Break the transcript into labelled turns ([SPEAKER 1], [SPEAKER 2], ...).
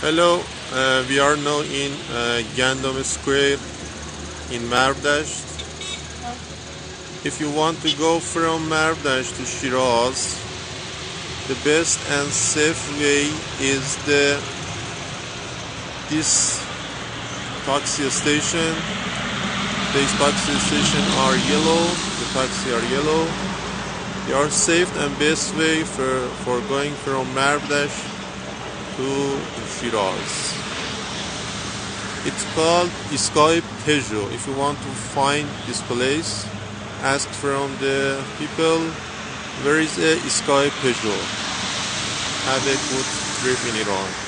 [SPEAKER 1] Hello, uh, we are now in uh, Gandom Square in Marvdasht. If you want to go from Marvdasht to Shiraz, the best and safe way is the this taxi station. These taxi station are yellow. The taxi are yellow. They are safe and best way for, for going from Marvdasht to Shiraz. It's called Iskay Peugeot. If you want to find this place, ask from the people where is a Peugeot. Have a good trip in Iran.